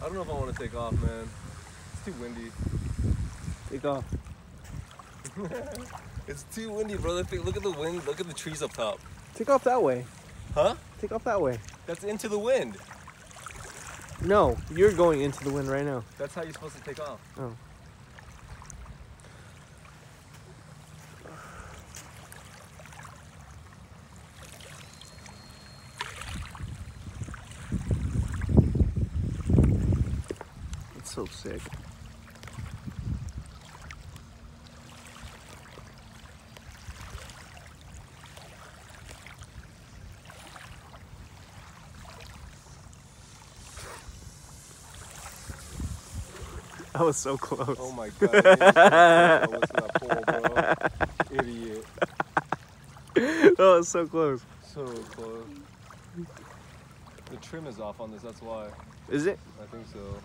I don't know if I want to take off, man. It's too windy. Take off. It's too windy, brother. Look at the wind. Look at the trees up top. Take off that way. Huh? Take off that way. That's into the wind. No, you're going into the wind right now. That's how you're supposed to take off. Oh. It's so sick. I was so close. Oh my god. I didn't even know what's in that pole, bro. Idiot. that was so close. So close. The trim is off on this, that's why. Is it? I think so.